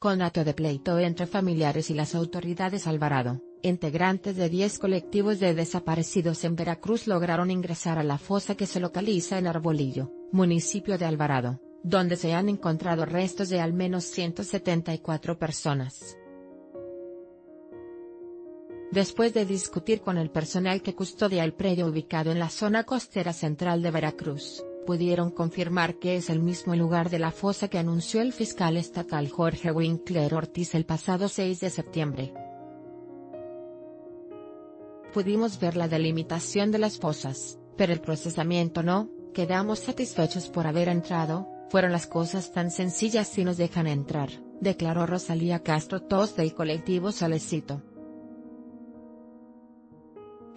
Conato de pleito entre familiares y las autoridades Alvarado, integrantes de 10 colectivos de desaparecidos en Veracruz lograron ingresar a la fosa que se localiza en Arbolillo, municipio de Alvarado, donde se han encontrado restos de al menos 174 personas. Después de discutir con el personal que custodia el predio ubicado en la zona costera central de Veracruz, pudieron confirmar que es el mismo lugar de la fosa que anunció el fiscal estatal Jorge Winkler Ortiz el pasado 6 de septiembre. Pudimos ver la delimitación de las fosas, pero el procesamiento no, quedamos satisfechos por haber entrado, fueron las cosas tan sencillas si nos dejan entrar, declaró Rosalía Castro Tos del colectivo Solecito.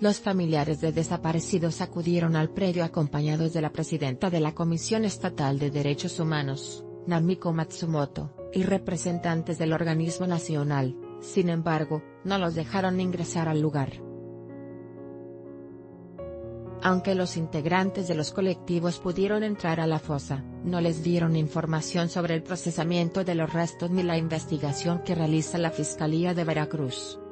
Los familiares de desaparecidos acudieron al predio acompañados de la presidenta de la Comisión Estatal de Derechos Humanos, Namiko Matsumoto, y representantes del organismo nacional, sin embargo, no los dejaron ingresar al lugar. Aunque los integrantes de los colectivos pudieron entrar a la fosa, no les dieron información sobre el procesamiento de los restos ni la investigación que realiza la Fiscalía de Veracruz.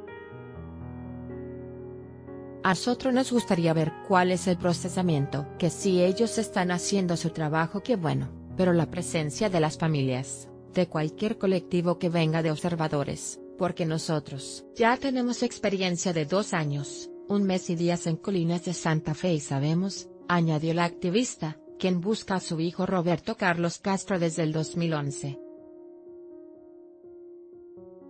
A nosotros nos gustaría ver cuál es el procesamiento. Que si ellos están haciendo su trabajo qué bueno, pero la presencia de las familias, de cualquier colectivo que venga de observadores, porque nosotros ya tenemos experiencia de dos años, un mes y días en Colinas de Santa Fe y sabemos, añadió la activista, quien busca a su hijo Roberto Carlos Castro desde el 2011.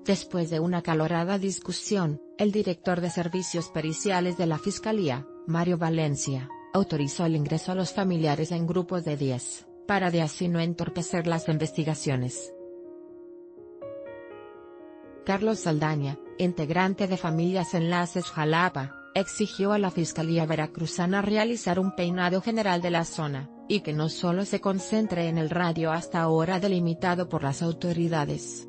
Después de una calorada discusión, el director de servicios periciales de la Fiscalía, Mario Valencia, autorizó el ingreso a los familiares en grupos de 10, para de así no entorpecer las investigaciones. Carlos Saldaña, integrante de Familias Enlaces Jalapa, exigió a la Fiscalía Veracruzana realizar un peinado general de la zona, y que no solo se concentre en el radio hasta ahora delimitado por las autoridades.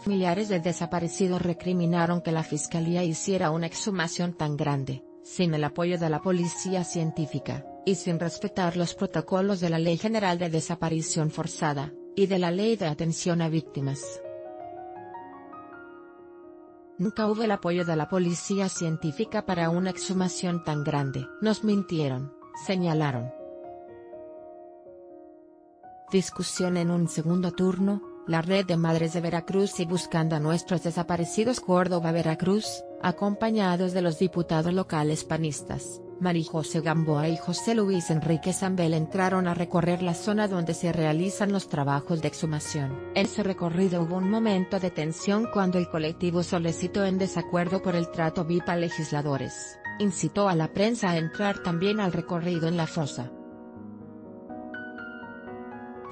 Familiares de desaparecidos recriminaron que la Fiscalía hiciera una exhumación tan grande, sin el apoyo de la Policía Científica, y sin respetar los protocolos de la Ley General de Desaparición Forzada, y de la Ley de Atención a Víctimas. Nunca hubo el apoyo de la Policía Científica para una exhumación tan grande. Nos mintieron, señalaron. Discusión en un segundo turno, la Red de Madres de Veracruz y Buscando a Nuestros Desaparecidos Córdoba-Veracruz, acompañados de los diputados locales panistas, María José Gamboa y José Luis Enrique Zambel entraron a recorrer la zona donde se realizan los trabajos de exhumación. En ese recorrido hubo un momento de tensión cuando el colectivo solicitó en desacuerdo por el trato VIP a legisladores, incitó a la prensa a entrar también al recorrido en la fosa.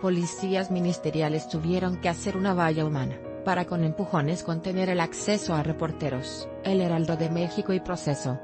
Policías ministeriales tuvieron que hacer una valla humana, para con empujones contener el acceso a reporteros. El Heraldo de México y Proceso,